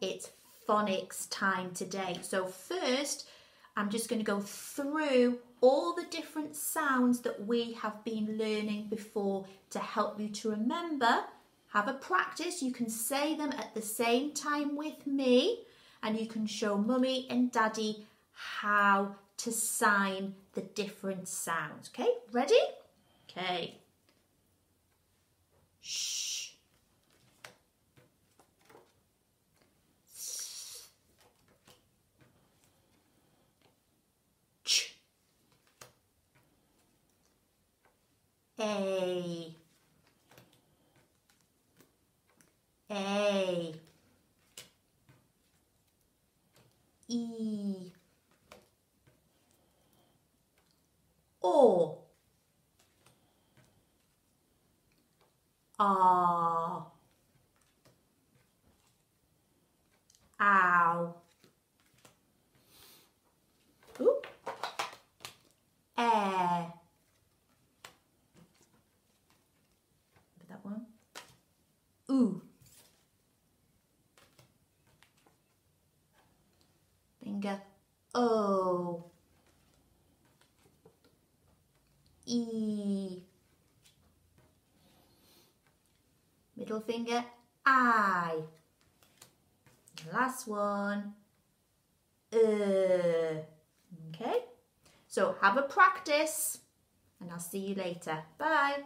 It's phonics time today. So first, I'm just going to go through all the different sounds that we have been learning before to help you to remember. Have a practice. You can say them at the same time with me and you can show mummy and daddy how to sign the different sounds. Okay, ready? Okay. A. A. E. O. Ah. Ow. Ooh. Air. that one. Ooh. Finger. O. E. Middle finger, I. Last one, uh. Okay, so have a practice and I'll see you later. Bye.